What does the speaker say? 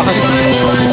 あ、始まりました。